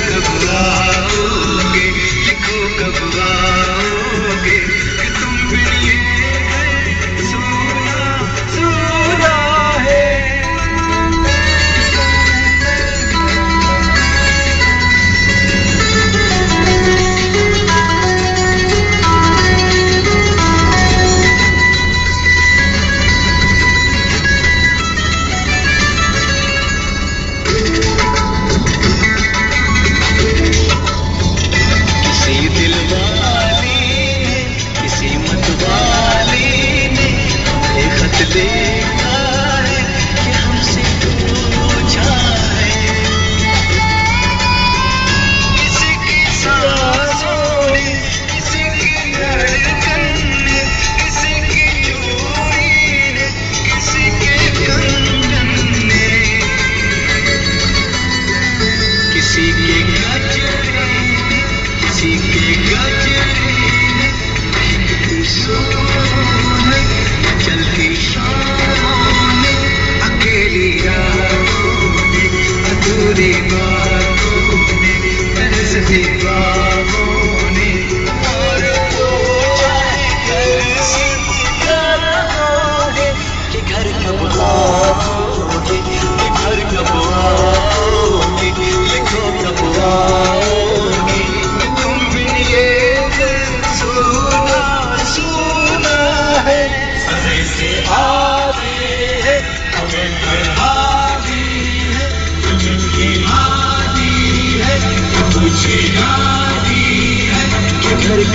घबरा see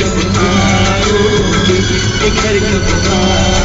They gotta come alive.